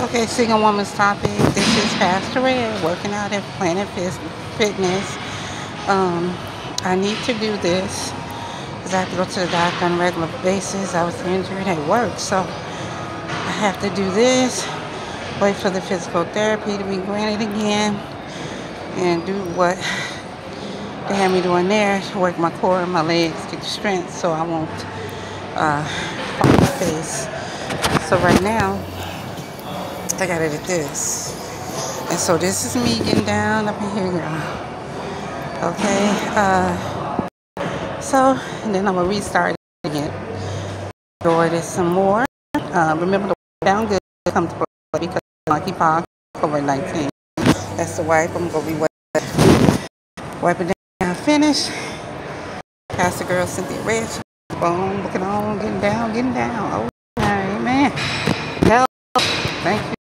Okay, single woman's topic. This is Pastor Redd working out at Planet Fitness. Um, I need to do this because I have to go to the doctor on a regular basis. I was injured at work, so I have to do this. Wait for the physical therapy to be granted again, and do what they have me doing there to work my core and my legs, get the strength, so I won't uh, fall my face. So right now. I got it at this. And so this is me getting down up in here, girl. Okay. Uh, so, and then I'm going to restart it again. Enjoy this some more. Uh, remember to down good. Play because monkeypox, COVID-19. That's the wipe. I'm going to be wiping wipe it down. Finish. Pastor girl Cynthia Rich. Boom. Looking on. Getting down. Getting down. Oh, amen. Help. Thank you.